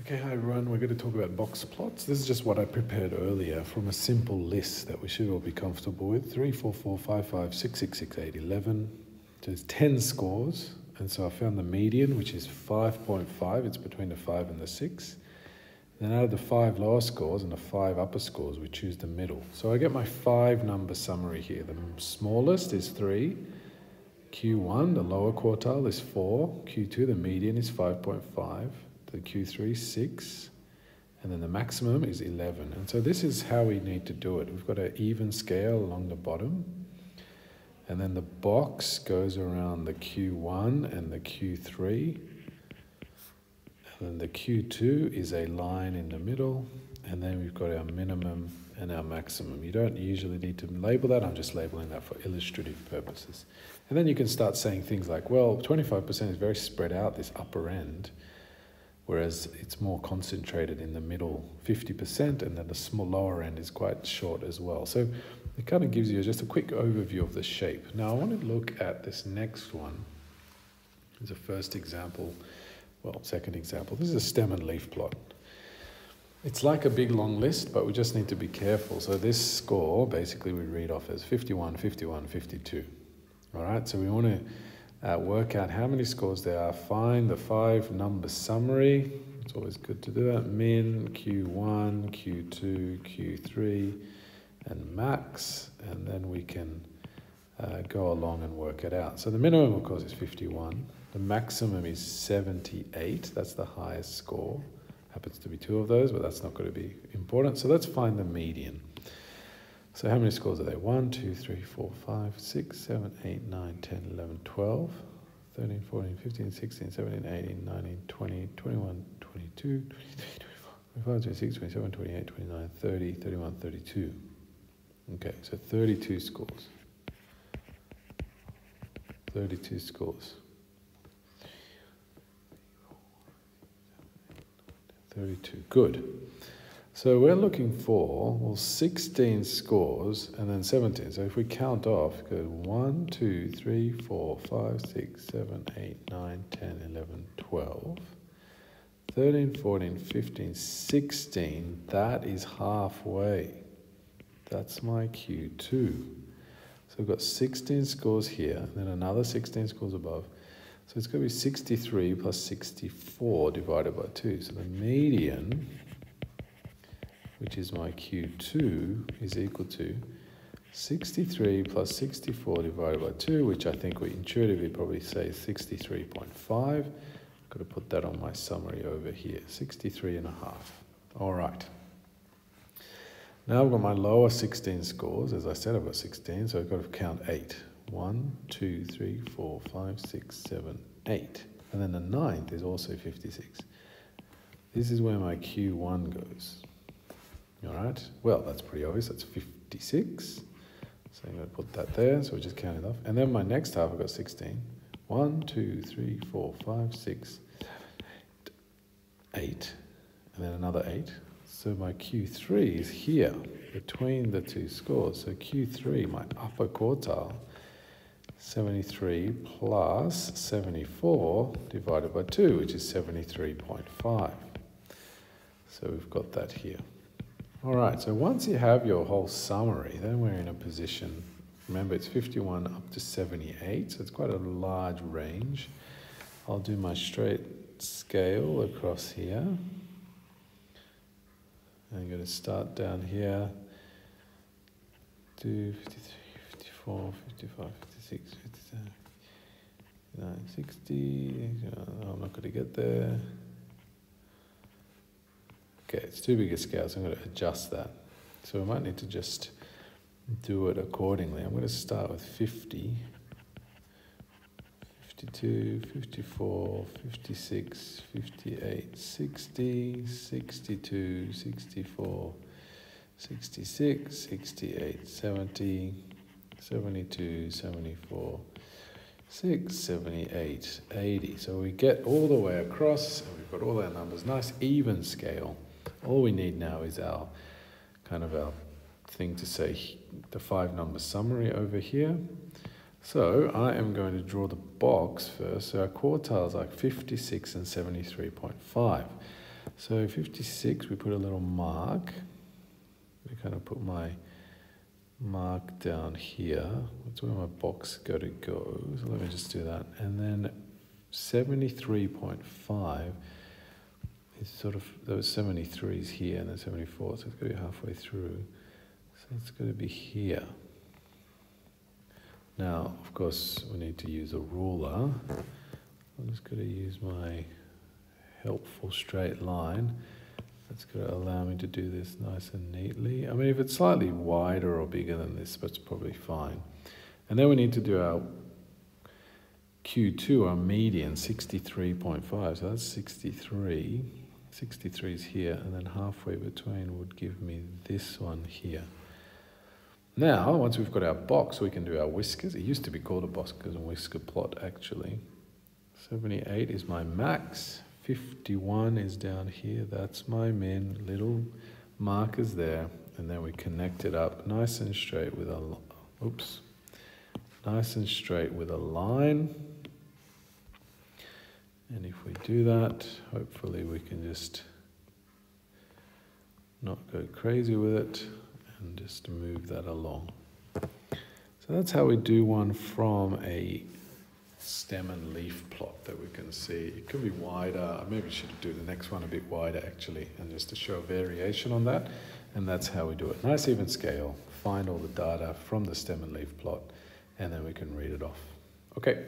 Okay, hi everyone. We're going to talk about box plots. This is just what I prepared earlier from a simple list that we should all be comfortable with. 3, 4, 4, 5, 5, 6, 6, 6, 8, 11. So there's 10 scores. And so I found the median, which is 5.5. It's between the 5 and the 6. Then out of the 5 lower scores and the 5 upper scores, we choose the middle. So I get my 5 number summary here. The smallest is 3. Q1, the lower quartile, is 4. Q2, the median, is 5.5 the Q3 6, and then the maximum is 11. And so this is how we need to do it. We've got an even scale along the bottom, and then the box goes around the Q1 and the Q3, and then the Q2 is a line in the middle, and then we've got our minimum and our maximum. You don't usually need to label that, I'm just labeling that for illustrative purposes. And then you can start saying things like, well, 25% is very spread out, this upper end whereas it's more concentrated in the middle 50% and then the small lower end is quite short as well. So it kind of gives you just a quick overview of the shape. Now I want to look at this next one. It's a first example, well, second example. This is a stem and leaf plot. It's like a big long list, but we just need to be careful. So this score, basically we read off as 51, 51, 52. All right, so we want to uh, work out how many scores there are, find the five number summary. It's always good to do that. Min, Q1, Q2, Q3, and max, and then we can uh, go along and work it out. So the minimum, of course, is 51. The maximum is 78. That's the highest score. Happens to be two of those, but that's not going to be important. So let's find the median. So how many scores are there? 1, 2, 3, 4, 5, 6, 7, 8, 9, 10, 11, 12, 13, 14, 15, 16, 17, 18, 19, 20, 21, 22, 23, 24, 25, 26, 27, 28, 29, 30, 31, 32. Okay, so 32 scores. 32 scores. 32, good. So we're looking for, well, 16 scores and then 17. So if we count off, go 1, 2, 3, 4, 5, 6, 7, 8, 9, 10, 11, 12, 13, 14, 15, 16. That is halfway. That's my Q2. So we've got 16 scores here, and then another 16 scores above. So it's going to be 63 plus 64 divided by 2. So the median which is my Q2, is equal to 63 plus 64 divided by 2, which I think we intuitively probably say 63.5. I've got to put that on my summary over here, 63 and a half. All right. Now I've got my lower 16 scores. As I said, I've got 16, so I've got to count 8. 1, 2, 3, 4, 5, 6, 7, 8. And then the ninth is also 56. This is where my Q1 goes. All right, well, that's pretty obvious. That's 56. So I'm going to put that there. So we just count it off. And then my next half, I've got 16. 1, 2, 3, 4, 5, 6, 7, 8. And then another 8. So my Q3 is here between the two scores. So Q3, my upper quartile, 73 plus 74 divided by 2, which is 73.5. So we've got that here. All right, so once you have your whole summary, then we're in a position, remember it's 51 up to 78, so it's quite a large range. I'll do my straight scale across here. I'm going to start down here, do 53, 54, 55, 56, 57, 60, I'm not going to get there. Okay, it's too big a scale, so I'm going to adjust that. So we might need to just do it accordingly. I'm going to start with 50, 52, 54, 56, 58, 60, 62, 64, 66, 68, 70, 72, 74, 6, 78, 80. So we get all the way across, and we've got all our numbers, nice even scale. All we need now is our kind of our thing to say the five number summary over here. So I am going to draw the box first. So our quartiles are 56 and 73.5. So 56, we put a little mark. We kind of put my mark down here. That's where my box go to go. So let me just do that. And then 73.5 is sort of, those 73s here and then 74, so it's going to be halfway through. So it's going to be here. Now, of course, we need to use a ruler. I'm just going to use my helpful straight line. That's going to allow me to do this nice and neatly. I mean, if it's slightly wider or bigger than this, that's probably fine. And then we need to do our Q2, our median, 63.5. So that's 63. 63 is here, and then halfway between would give me this one here. Now, once we've got our box, we can do our whiskers. It used to be called a whiskers and whisker plot, actually. 78 is my max. 51 is down here. That's my min. Little markers there. And then we connect it up nice and straight with a, oops, nice and straight with a line. And if we do that, hopefully we can just not go crazy with it and just move that along. So that's how we do one from a stem and leaf plot that we can see. It could be wider. Maybe we should do the next one a bit wider actually, and just to show variation on that. And that's how we do it. Nice even scale. Find all the data from the stem and leaf plot, and then we can read it off. Okay.